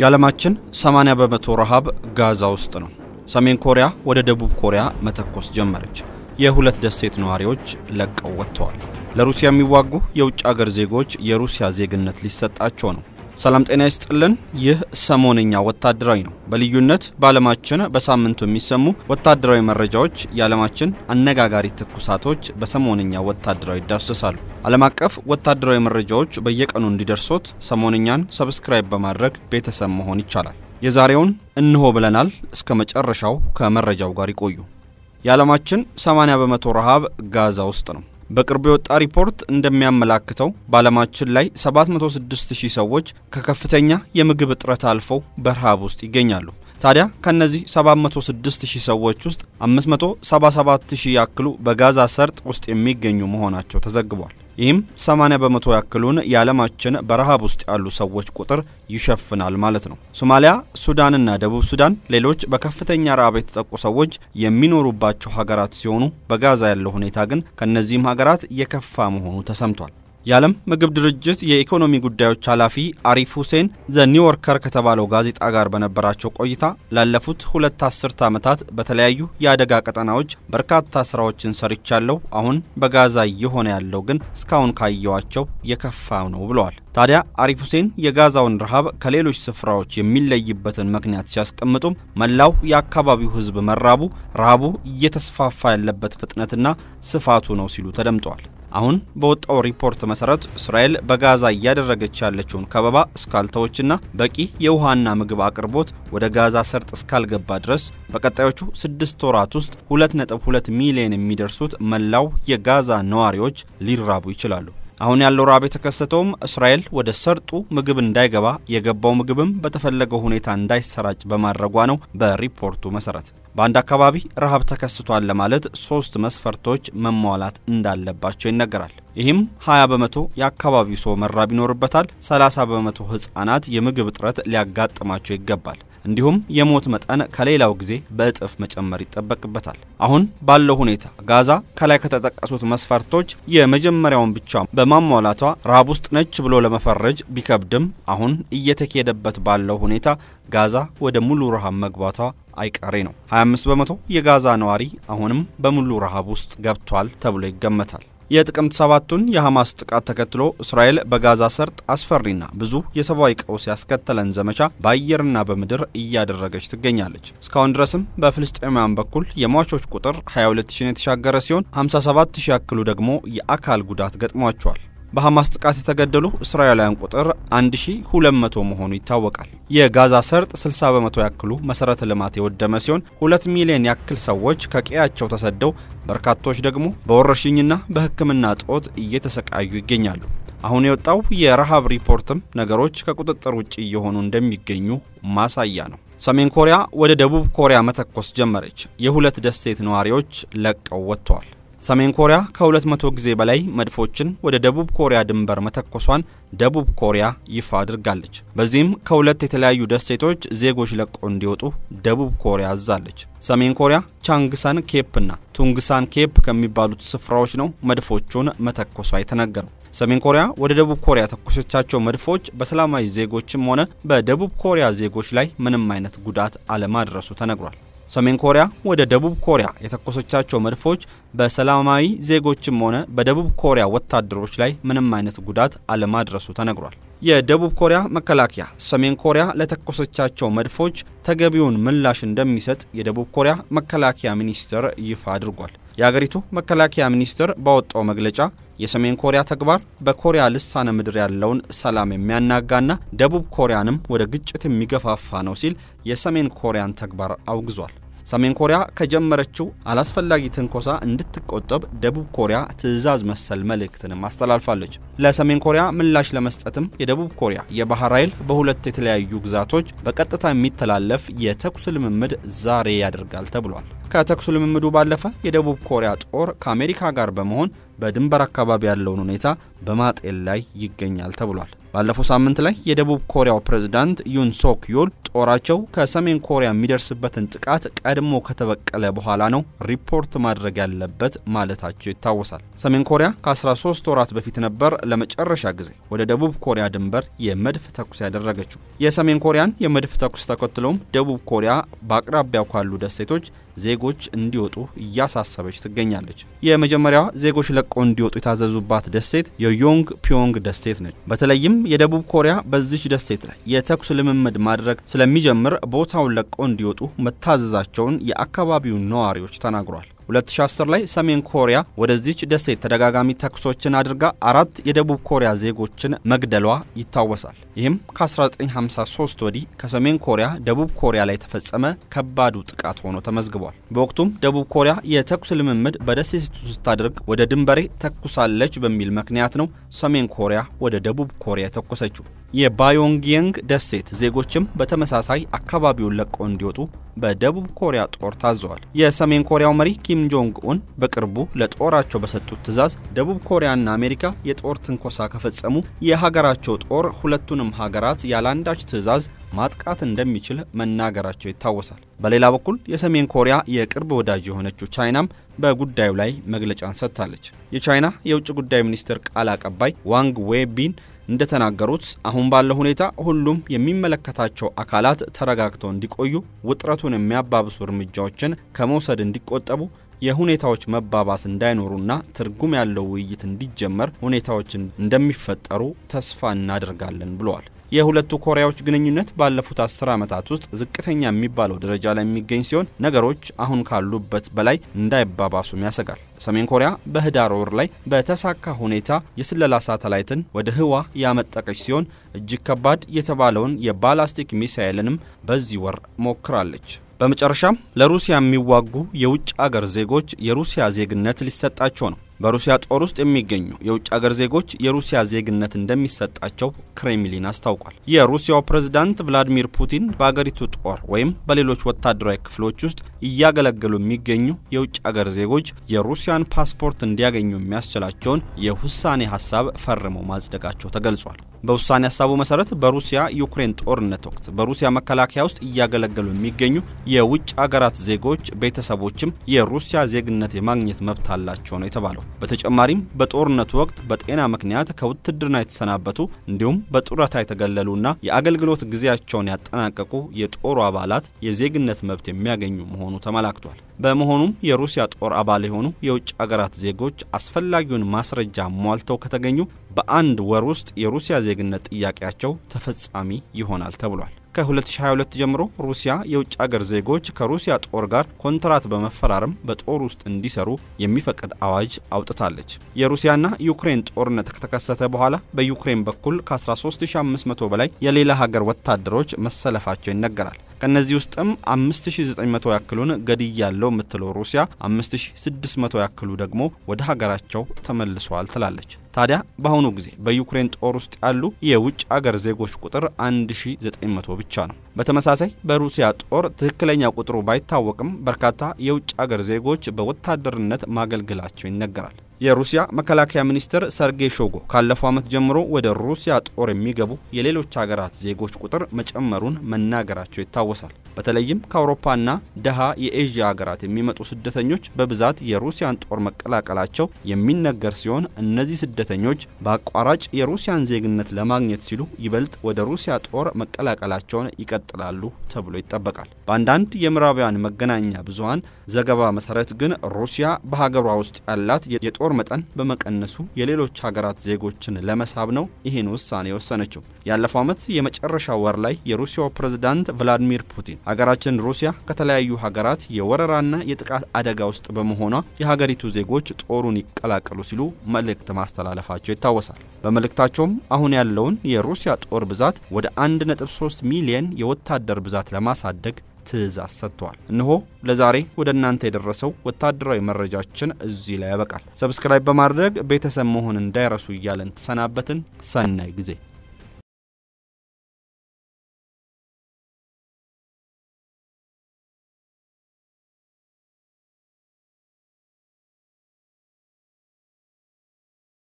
የዓለማችን 80 በመቶ ረሃብ ጋዛ ውስጥ ነው። ሰሜን ኮሪያ ወደ ደቡብ ኮሪያ መተኮስ ጀመረች። የሁለት ደሴት ነዋሪዎች ለቀው ወጥተዋል። ለሩሲያ የሚዋጉ የውጭ አገር ዜጎች የሩሲያ ዜግነት ሊሰጣቸው ነው። ሰላም ጤና ይስጥልን። ይህ ሰሞንኛ ወታደራዊ ነው። በልዩነት በዓለማችን በሳምንቱ የሚሰሙ ወታደራዊ መረጃዎች፣ የዓለማችን አነጋጋሪ ትኩሳቶች በሰሞንኛ ወታደራዊ ይዳሰሳሉ። ዓለም አቀፍ ወታደራዊ መረጃዎች በየቀኑ እንዲደርሶት ሰሞንኛን subscribe በማድረግ ቤተሰብ መሆን ይቻላል። የዛሬውን እንሆ ብለናል። እስከ መጨረሻው ከመረጃው ጋር ይቆዩ። የዓለማችን 80 በመቶ ረሃብ ጋዛ ውስጥ ነው። በቅርቡ የወጣ ሪፖርት እንደሚያመላክተው በዓለማችን ላይ 706 ሺህ ሰዎች ከከፍተኛ የምግብ እጥረት አልፈው በረሃብ ውስጥ ይገኛሉ። ታዲያ ከነዚህ 706 ሺህ ሰዎች ውስጥ 577 ሺህ ያክሉ በጋዛ ሰርጥ ውስጥ የሚገኙ መሆናቸው ተዘግቧል። ይህም 80 በመቶ ያክሉን የዓለማችን በረሃብ ውስጥ ያሉ ሰዎች ቁጥር ይሸፍናል ማለት ነው። ሶማሊያ፣ ሱዳንና ደቡብ ሱዳን ሌሎች በከፍተኛ ረሃብ የተጠቁ ሰዎች የሚኖሩባቸው ሀገራት ሲሆኑ በጋዛ ያለው ሁኔታ ግን ከእነዚህም ሀገራት የከፋ መሆኑ ተሰምቷል። የዓለም ምግብ ድርጅት የኢኮኖሚ ጉዳዮች ኃላፊ አሪፍ ሁሴን ዘ ኒውዮርከር ከተባለው ጋዜጣ ጋር በነበራቸው ቆይታ ላለፉት ሁለት አስርት ዓመታት በተለያዩ የአደጋ ቀጠናዎች በርካታ ስራዎችን ሰርቻለሁ። አሁን በጋዛ እየሆነ ያለው ግን እስካሁን ካየዋቸው የከፋ ነው ብለዋል። ታዲያ አሪፍ ሁሴን የጋዛውን ረሃብ ከሌሎች ስፍራዎች የሚለይበትን ምክንያት ሲያስቀምጡም መላው የአካባቢው ሕዝብ መራቡ፣ ረሃቡ እየተስፋፋ ያለበት ፍጥነትና ስፋቱ ነው ሲሉ ተደምጠዋል። አሁን በወጣው ሪፖርት መሰረት እስራኤል በጋዛ እያደረገች ያለችውን ከበባ እስካልተወችና በቂ የውሃና ምግብ አቅርቦት ወደ ጋዛ ሰርጥ እስካልገባ ድረስ በቀጣዮቹ ስድስት ወራት ውስጥ 2.2 ሚሊዮን የሚደርሱት መላው የጋዛ ነዋሪዎች ሊራቡ ይችላሉ። አሁን ያለው ረሃብ የተከሰተውም እስራኤል ወደ ሰርጡ ምግብ እንዳይገባ የገባው ምግብም በተፈለገው ሁኔታ እንዳይሰራጭ በማድረጓ ነው። በሪፖርቱ መሰረት በአንድ አካባቢ ረሃብ ተከስቷል ለማለት ሶስት መስፈርቶች መሟላት እንዳለባቸው ይነገራል። ይህም 20 በመቶ የአካባቢው ሰው መራብ ይኖርበታል። 30 በመቶ ሕፃናት የምግብ እጥረት ሊያጋጥማቸው ይገባል። እንዲሁም የሞት መጠን ከሌላው ጊዜ በእጥፍ መጨመር ይጠበቅበታል። አሁን ባለው ሁኔታ ጋዛ ከላይ ከተጠቀሱት መስፈርቶች የመጀመሪያውን ብቻ በማሟላቷ ረሃብ ውስጥ ነች ብሎ ለመፈረጅ ቢከብድም አሁን እየተካሄደበት ባለው ሁኔታ ጋዛ ወደ ሙሉ ረሃብ መግባቷ አይቀሬ ነው። 25 በመቶ የጋዛ ነዋሪ አሁንም በሙሉ ረሃብ ውስጥ ገብቷል ተብሎ ይገመታል። የጥቅምት ሰባቱን የሐማስ ጥቃት ተከትሎ እስራኤል በጋዛ ሰርጥ አስፈሪና ብዙ የሰብአዊ ቀውስ ያስከተለን ዘመቻ በአየርና በምድር እያደረገች ትገኛለች። እስካሁን ድረስም በፍልስጤማውያን በኩል የሟቾች ቁጥር 22000 የተሻገረ ሲሆን 57000 ያክሉ ደግሞ የአካል ጉዳት ገጥሟቸዋል። በሐማስ ጥቃት የተገደሉ እስራኤላውያን ቁጥር 1200 መሆኑ ይታወቃል። የጋዛ ሰርጥ 60 በመቶ ያክሉ መሰረተ ልማት የወደመ ሲሆን ሁለት ሚሊዮን ያክል ሰዎች ከቀያቸው ተሰደው በርካቶች ደግሞ በወረርሽኝና በሕክምና እጦት እየተሰቃዩ ይገኛሉ። አሁን የወጣው የረሃብ ሪፖርትም ነገሮች ከቁጥጥር ውጭ እየሆኑ እንደሚገኙ ማሳያ ነው። ሰሜን ኮሪያ ወደ ደቡብ ኮሪያ መተኮስ ጀመረች። የሁለት ደሴት ነዋሪዎች ለቀው ወጥተዋል። ሰሜን ኮሪያ ከ200 ጊዜ በላይ መድፎችን ወደ ደቡብ ኮሪያ ድንበር መተኮሷን ደቡብ ኮሪያ ይፋ አድርጋለች። በዚህም ከሁለት የተለያዩ ደሴቶች ዜጎች ለቀው እንዲወጡ ደቡብ ኮሪያ አዛለች። ሰሜን ኮሪያ ቻንግሳን ኬፕና ቱንግሳን ኬፕ ከሚባሉት ስፍራዎች ነው መድፎቹን መተኮሷ የተነገረው። ሰሜን ኮሪያ ወደ ደቡብ ኮሪያ የተኮሰቻቸው መድፎች በሰላማዊ ዜጎችም ሆነ በደቡብ ኮሪያ ዜጎች ላይ ምንም አይነት ጉዳት አለማድረሱ ተነግሯል። ሰሜን ኮሪያ ወደ ደቡብ ኮሪያ የተኮሰቻቸው መድፎች በሰላማዊ ዜጎችም ሆነ በደቡብ ኮሪያ ወታደሮች ላይ ምንም አይነት ጉዳት አለማድረሱ ተነግሯል። የደቡብ ኮሪያ መከላከያ ሰሜን ኮሪያ ለተኮሰቻቸው መድፎች ተገቢውን ምላሽ እንደሚሰጥ የደቡብ ኮሪያ መከላከያ ሚኒስቴር ይፋ አድርጓል። የአገሪቱ መከላከያ ሚኒስቴር ባወጣው መግለጫ የሰሜን ኮሪያ ተግባር በኮሪያ ልሳነ ምድር ያለውን ሰላም የሚያናጋና ደቡብ ኮሪያንም ወደ ግጭት የሚገፋፋ ነው ሲል የሰሜን ኮሪያን ተግባር አውግዟል። ሰሜን ኮሪያ ከጀመረችው አላስፈላጊ ትንኮሳ እንድትቆጠብ ደቡብ ኮሪያ ትዕዛዝ መሰል መልእክትንም አስተላልፋለች። ለሰሜን ኮሪያ ምላሽ ለመስጠትም የደቡብ ኮሪያ የባህር ኃይል በሁለት የተለያዩ ግዛቶች በቀጥታ የሚተላለፍ የተኩስ ልምምድ ዛሬ ያደርጋል ተብሏል። ከተኩስ ልምምዱ ባለፈ የደቡብ ኮሪያ ጦር ከአሜሪካ ጋር በመሆን በድንበር አካባቢ ያለውን ሁኔታ በማጤን ላይ ይገኛል ተብሏል። ባለፈው ሳምንት ላይ የደቡብ ኮሪያው ፕሬዝዳንት ዩን ሶክ ጦራቸው ከሰሜን ኮሪያ የሚደርስበትን ጥቃት ቀድሞ ከተበቀለ በኋላ ነው ሪፖርት ማድረግ ያለበት ማለታቸው ይታወሳል። ሰሜን ኮሪያ ከ13 ወራት በፊት ነበር ለመጨረሻ ጊዜ ወደ ደቡብ ኮሪያ ድንበር የመድፍ ተኩስ ያደረገችው። የሰሜን ኮሪያን የመድፍ ተኩስ ተከትሎም ደቡብ ኮሪያ በአቅራቢያው ካሉ ደሴቶች ዜጎች እንዲወጡ እያሳሰበች ትገኛለች። የመጀመሪያዋ ዜጎች ለቀው እንዲወጡ የታዘዙባት ደሴት የዮንግ ፒዮንግ ደሴት ነች። በተለይም የደቡብ ኮሪያ በዚች ደሴት ላይ የተኩስ ልምምድ ማድረግ ስለሚጀምር ቦታውን ለቀው እንዲወጡ መታዘዛቸውን የአካባቢው ነዋሪዎች ተናግሯል። 2010 ላይ ሰሜን ኮሪያ ወደዚች ደሴት ተደጋጋሚ ተኩሶችን አድርጋ አራት የደቡብ ኮሪያ ዜጎችን መግደሏ ይታወሳል። ይህም ከ1953 ወዲህ ከሰሜን ኮሪያ ደቡብ ኮሪያ ላይ የተፈጸመ ከባዱ ጥቃት ሆኖ ተመዝግቧል። በወቅቱም ደቡብ ኮሪያ የተኩስ ልምምድ በደሴቱ ስታደርግ ወደ ድንበሬ ተኩሳለች በሚል ምክንያት ነው ሰሜን ኮሪያ ወደ ደቡብ ኮሪያ የተኮሰችው። የባዮንግየንግ ደሴት ዜጎችም በተመሳሳይ አካባቢውን ለቀው እንዲወጡ በደቡብ ኮሪያ ጦር ታዘዋል። የሰሜን ኮሪያው መሪ ኪም ጆንግ ኡን በቅርቡ ለጦራቸው በሰጡት ትዕዛዝ ደቡብ ኮሪያና አሜሪካ የጦር ትንኮሳ ከፈጸሙ የሀገራቸው ጦር ሁለቱንም ሀገራት ያለአንዳች ትዕዛዝ ማጥቃት እንደሚችል መናገራቸው ይታወሳል። በሌላ በኩል የሰሜን ኮሪያ የቅርብ ወዳጅ የሆነችው ቻይናም በጉዳዩ ላይ መግለጫን ሰጥታለች። የቻይና የውጭ ጉዳይ ሚኒስትር ቃል አቀባይ ዋንግ ዌንቢን እንደተናገሩት አሁን ባለው ሁኔታ ሁሉም የሚመለከታቸው አካላት ተረጋግተው እንዲቆዩ፣ ውጥረቱን የሚያባብሱ እርምጃዎችን ከመውሰድ እንዲቆጠቡ፣ የሁኔታዎች መባባስ እንዳይኖሩና ትርጉም ያለው ውይይት እንዲጀመር ሁኔታዎች እንደሚፈጠሩ ተስፋ እናደርጋለን ብለዋል። የሁለቱ ኮሪያዎች ግንኙነት ባለፉት አስር ዓመታት ውስጥ ዝቅተኛ የሚባለው ደረጃ ላይ የሚገኝ ሲሆን ነገሮች አሁን ካሉበት በላይ እንዳይባባሱም ያሰጋል። ሰሜን ኮሪያ በህዳር ወር ላይ በተሳካ ሁኔታ የስለላ ሳተላይትን ወደ ህዋ ያመጠቀች ሲሆን እጅግ ከባድ የተባለውን የባላስቲክ ሚሳኤልንም በዚህ ወር ሞክራለች። በመጨረሻም ለሩሲያ የሚዋጉ የውጭ አገር ዜጎች የሩሲያ ዜግነት ሊሰጣቸው ነው። በሩሲያ ጦር ውስጥ የሚገኙ የውጭ አገር ዜጎች የሩሲያ ዜግነት እንደሚሰጣቸው ክሬምሊን አስታውቋል። የሩሲያው ፕሬዝዳንት ቭላዲሚር ፑቲን በአገሪቱ ጦር ወይም በሌሎች ወታደራዊ ክፍሎች ውስጥ እያገለገሉ የሚገኙ የውጭ አገር ዜጎች የሩሲያን ፓስፖርት እንዲያገኙ የሚያስችላቸውን የውሳኔ ሀሳብ ፈርመው ማጽደቃቸው ተገልጿል። በውሳኔ ሀሳቡ መሰረት በሩሲያ ዩክሬን ጦርነት ወቅት በሩሲያ መከላከያ ውስጥ እያገለገሉ የሚገኙ የውጭ አገራት ዜጎች ቤተሰቦችም የሩሲያ ዜግነት የማግኘት መብት አላቸው ነው የተባለው። በተጨማሪም በጦርነቱ ወቅት በጤና ምክንያት ከውትድርና የተሰናበቱ እንዲሁም በጡረታ የተገለሉና የአገልግሎት ጊዜያቸውን ያጠናቀቁ የጦሩ አባላት የዜግነት መብት የሚያገኙ መሆኑ ተመላክቷል። በመሆኑም የሩሲያ ጦር አባል የሆኑ የውጭ አገራት ዜጎች አስፈላጊውን ማስረጃ ሟልተው ከተገኙ በአንድ ወር ውስጥ የሩሲያ ዜግነት ጥያቄያቸው ተፈጻሚ ይሆናል ተብሏል። ከ2022 ጀምሮ ሩሲያ የውጭ አገር ዜጎች ከሩሲያ ጦር ጋር ኮንትራት በመፈራረም በጦር ውስጥ እንዲሰሩ የሚፈቅድ አዋጅ አውጥታለች። የሩሲያና ዩክሬን ጦርነት ከተከሰተ በኋላ በዩክሬን በኩል ከ13500 በላይ የሌላ ሀገር ወታደሮች መሰለፋቸው ይነገራል። ከነዚህ ውስጥም 5900 ያክሉን ገድያለው የምትለው ሩሲያ 5600 ያክሉ ደግሞ ወደ ሀገራቸው ተመልሰዋል ትላለች። ታዲያ በአሁኑ ጊዜ በዩክሬን ጦር ውስጥ ያሉ የውጭ አገር ዜጎች ቁጥር 1900 ብቻ ነው። በተመሳሳይ በሩሲያ ጦር ትክክለኛ ቁጥሩ ባይታወቅም በርካታ የውጭ አገር ዜጎች በወታደርነት ማገልገላቸው ይነገራል። የሩሲያ መከላከያ ሚኒስትር ሰርጌይ ሾጎ ካለፈው ዓመት ጀምሮ ወደ ሩሲያ ጦር የሚገቡ የሌሎች ሀገራት ዜጎች ቁጥር መጨመሩን መናገራቸው ይታወሳል። በተለይም ከአውሮፓና ደሃ የኤዥያ ሀገራት የሚመጡ ስደተኞች በብዛት የሩሲያን ጦር መቀላቀላቸው የሚነገር ሲሆን እነዚህ ስደተኞች በአቋራጭ የሩሲያን ዜግነት ለማግኘት ሲሉ ይበልጥ ወደ ሩሲያ ጦር መቀላቀላቸውን ይቀጥላሉ ተብሎ ይጠበቃል። በአንዳንድ የምዕራባውያን መገናኛ ብዙኃን ዘገባ መሰረት ግን ሩሲያ በሀገሯ ውስጥ ያላት የጦር መጠን በመቀነሱ የሌሎች ሀገራት ዜጎችን ለመሳብ ነው ይህን ውሳኔ የወሰነችው። ያለፈው ዓመት የመጨረሻ ወር ላይ የሩሲያው ፕሬዝዳንት ቭላዲሚር ፑቲን ሀገራችን ሩሲያ ከተለያዩ ሀገራት የወረራና የጥቃት አደጋ ውስጥ በመሆኗ የሀገሪቱ ዜጎች ጦሩን ይቀላቀሉ ሲሉ መልእክት ማስተላለፋቸው ይታወሳል። በመልእክታቸውም አሁን ያለውን የሩሲያ ጦር ብዛት ወደ 1.3 ሚሊየን የወታደር ብዛት ለማሳደግ ትዕዛዝ ሰጥተዋል። እነሆ ለዛሬ ወደ እናንተ የደረሰው ወታደራዊ መረጃችን እዚህ ላይ ያበቃል። subscribe በማድረግ ቤተሰብ መሆን እንዳይረሱ እያለን ተሰናበትን። ሰናይ ጊዜ